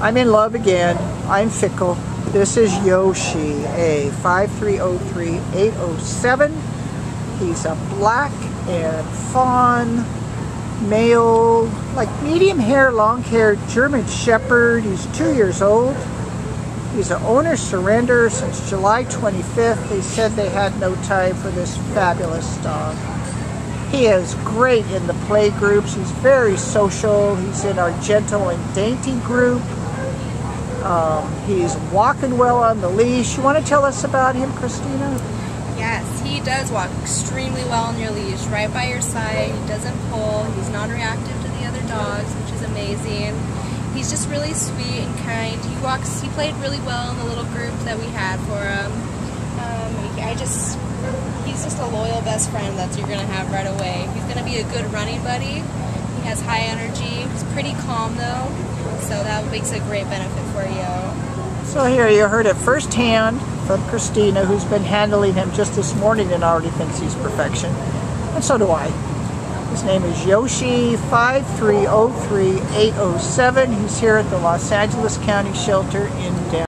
I'm in love again. I'm fickle. This is Yoshi, a 5303807. He's a black and fawn male, like medium hair, long hair German Shepherd. He's two years old. He's an owner surrender since July 25th. They said they had no time for this fabulous dog. He is great in the play groups. He's very social. He's in our gentle and dainty group. Um, he's walking well on the leash. You want to tell us about him, Christina? Yes, he does walk extremely well on your leash, right by your side. He doesn't pull. He's non-reactive to the other dogs, which is amazing. He's just really sweet and kind. He walks. He played really well in the little group that we had for him. Um, I just, he's just a loyal best friend that you're gonna have right away. He's gonna be a good running buddy. He has high energy. He's pretty calm though, so that makes a great benefit for you. So here you heard it firsthand from Christina, who's been handling him just this morning and already thinks he's perfection. And so do I. His name is Yoshi 5303807. He's here at the Los Angeles County Shelter in Downey.